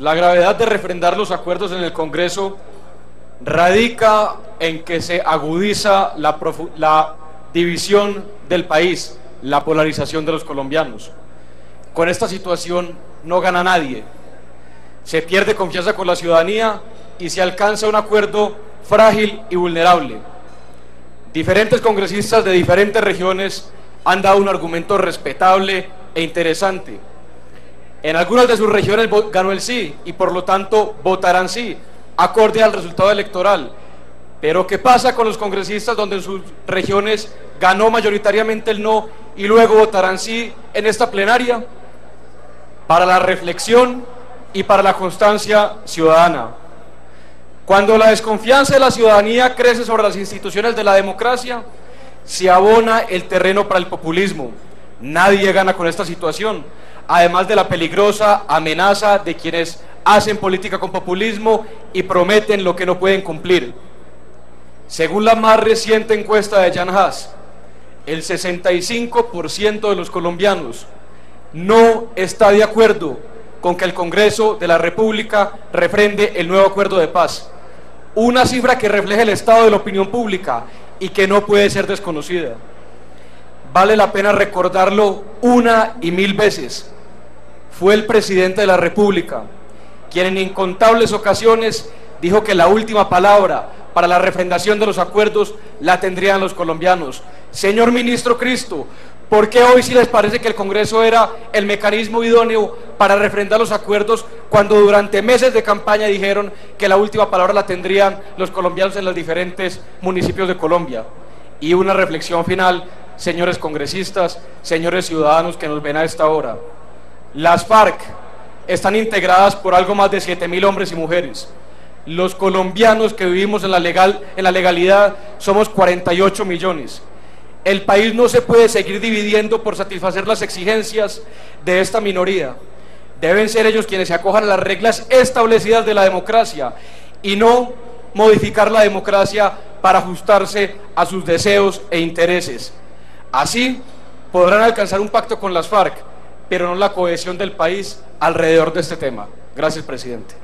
La gravedad de refrendar los acuerdos en el Congreso radica en que se agudiza la, división del país, la polarización de los colombianos. Con esta situación no gana nadie. Se pierde confianza con la ciudadanía y se alcanza un acuerdo frágil y vulnerable. Diferentes congresistas de diferentes regiones han dado un argumento respetable e interesante. En algunas de sus regiones ganó el sí y por lo tanto votarán sí, acorde al resultado electoral. Pero ¿qué pasa con los congresistas donde en sus regiones ganó mayoritariamente el no y luego votarán sí en esta plenaria? Para la reflexión y para la constancia ciudadana. Cuando la desconfianza de la ciudadanía crece sobre las instituciones de la democracia, se abona el terreno para el populismo. Nadie gana con esta situación, además de la peligrosa amenaza de quienes hacen política con populismo y prometen lo que no pueden cumplir. Según la más reciente encuesta de Jan Haas, el 65% de los colombianos no está de acuerdo con que el Congreso de la República refrende el nuevo acuerdo de paz. Una cifra que refleja el estado de la opinión pública y que no puede ser desconocida. Vale la pena recordarlo una y mil veces. Fue el presidente de la República quien en incontables ocasiones dijo que la última palabra para la refrendación de los acuerdos la tendrían los colombianos. Señor ministro Cristo, ¿Por qué hoy sí les parece que el Congreso era el mecanismo idóneo para refrendar los acuerdos cuando durante meses de campaña dijeron que la última palabra la tendrían los colombianos en los diferentes municipios de Colombia? Y una reflexión final, señores congresistas, señores ciudadanos que nos ven a esta hora. Las FARC están integradas por algo más de 7 mil hombres y mujeres. Los colombianos que vivimos en la, legal, en la legalidad somos 48 millones. El país no se puede seguir dividiendo por satisfacer las exigencias de esta minoría. Deben ser ellos quienes se acojan a las reglas establecidas de la democracia y no modificar la democracia para ajustarse a sus deseos e intereses. Así podrán alcanzar un pacto con las FARC, pero no la cohesión del país alrededor de este tema. Gracias, presidente.